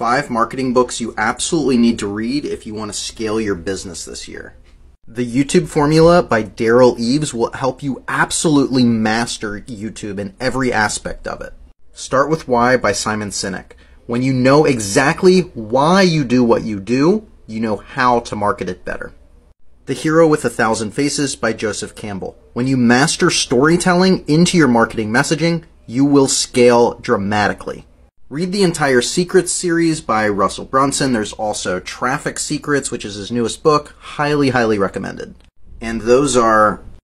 Five marketing books you absolutely need to read if you want to scale your business this year. The YouTube Formula by Derral Eves will help you absolutely master YouTube in every aspect of it. Start with Why by Simon Sinek. When you know exactly why you do what you do, you know how to market it better. The Hero with a Thousand Faces by Joseph Campbell. When you master storytelling into your marketing messaging, you will scale dramatically. Read the entire Secrets series by Russell Brunson. There's also Traffic Secrets, which is his newest book. Highly, highly recommended. And those are